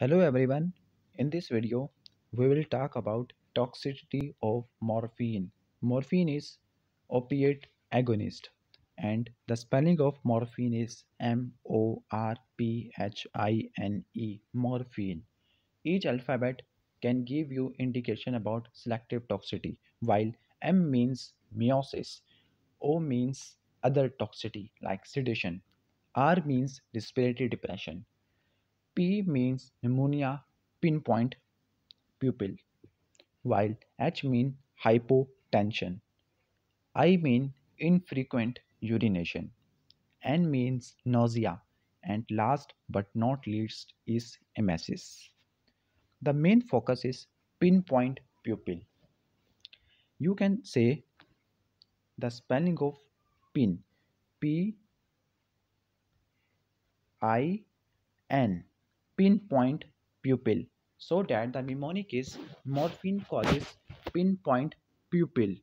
Hello everyone. In this video, we will talk about toxicity of morphine. Morphine is opiate agonist and the spelling of morphine is M O R P H I N E morphine. Each alphabet can give you indication about selective toxicity while M means miosis, O means other toxicity like sedation, R means respiratory depression, P means pneumonia pinpoint pupil, while H means hypotension. I mean infrequent urination. N means nausea. And last but not least is emesis. The main focus is pinpoint pupil. You can say the spelling of pin P I N pinpoint pupil so that the mnemonic is morphine causes pinpoint pupil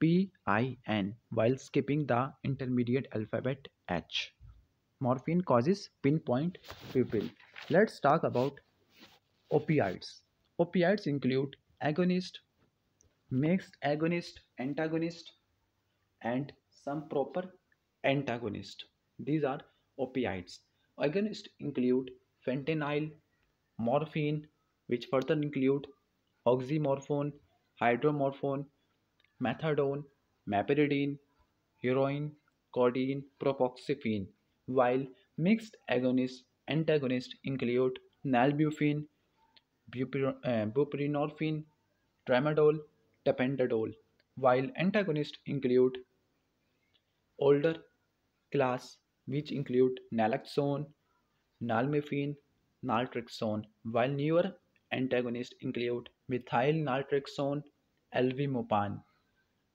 PIN while skipping the intermediate alphabet H. Morphine causes pinpoint pupil. Let's talk about opioids. Opioids include agonist, mixed agonist, antagonist, and some proper antagonist. These are opioids. Agonists include fentanyl, morphine, which further include oxymorphone, hydromorphone, methadone, meperidine, heroin, codeine, propoxyphene, while mixed agonist antagonists include nalbuphine, uh, buprenorphine, tramadol, tapentadol, while antagonists include older class which include naloxone, nalmefene, naltrexone, while newer antagonists include methyl naltrexone, alvimopan.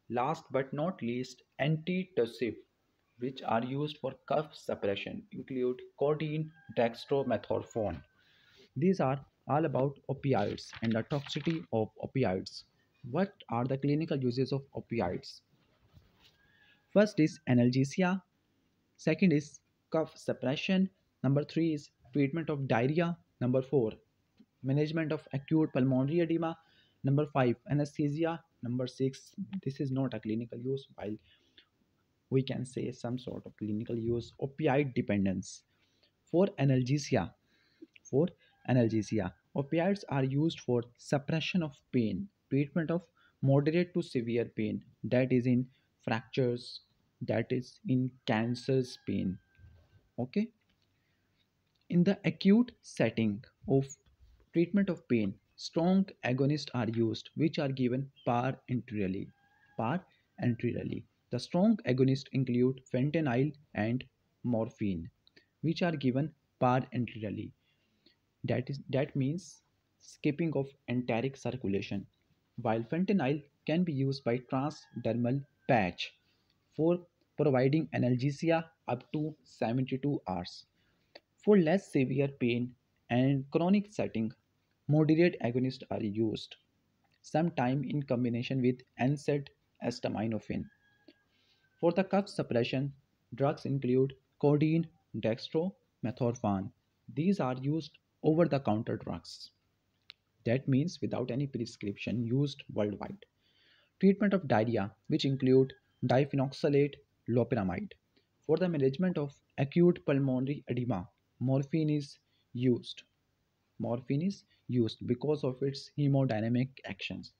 Last but not least, antitussive, which are used for cough suppression, include codeine, dextromethorphan. These are all about opioids and the toxicity of opioids. What are the clinical uses of opioids? First is analgesia, second is cough suppression, Number three is treatment of diarrhea. Number four, management of acute pulmonary edema. Number five, anesthesia. Number six, this is not a clinical use, while we can say some sort of clinical use, opioid dependence. For analgesia, for analgesia, opioids are used for suppression of pain, treatment of moderate to severe pain, that is in fractures, that is in cancer's pain. Okay. In the acute setting of treatment of pain, strong agonists are used which are given parenterally. Parenterally. The strong agonists include fentanyl and morphine which are given parenterally. That is that means skipping of enteric circulation. While fentanyl can be used by transdermal patch for providing analgesia up to 72 hours. For less severe pain and chronic setting, moderate agonists are used, sometimes in combination with NSAID acetaminophen. For the cough suppression, drugs include codeine, dextromethorphan. These are used over-the-counter drugs. That means without any prescription used worldwide. Treatment of diarrhea, which include diphenoxylate, loperamide. For the management of acute pulmonary edema, morphine is used. Morphine is used because of its hemodynamic actions.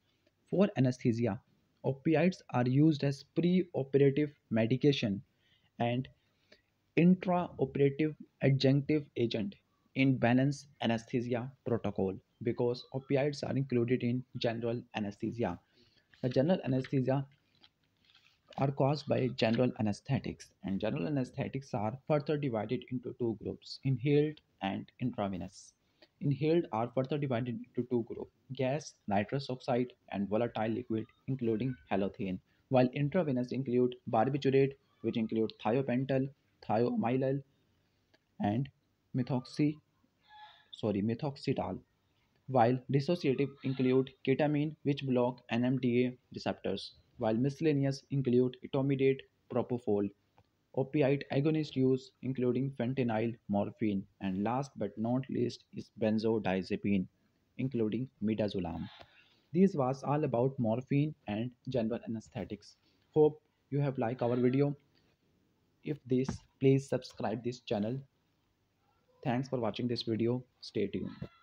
For anesthesia, opioids are used as pre-operative medication and intraoperative adjunctive agent in balance anesthesia protocol because opioids are included in general anesthesia. The general anesthesia are caused by general anesthetics and general anesthetics are further divided into two groups inhaled and intravenous. Inhaled are further divided into two groups gas nitrous oxide and volatile liquid including halothane while intravenous include barbiturate which include thiopental thiamycin and methoxy sorry methoxytal while dissociative include ketamine which block NMDA receptors while miscellaneous include etomidate, propofol. opioid agonist use including fentanyl, morphine, and last but not least is benzodiazepine including midazolam. This was all about morphine and general anesthetics. Hope you have liked our video. If this, please subscribe this channel. Thanks for watching this video. Stay tuned.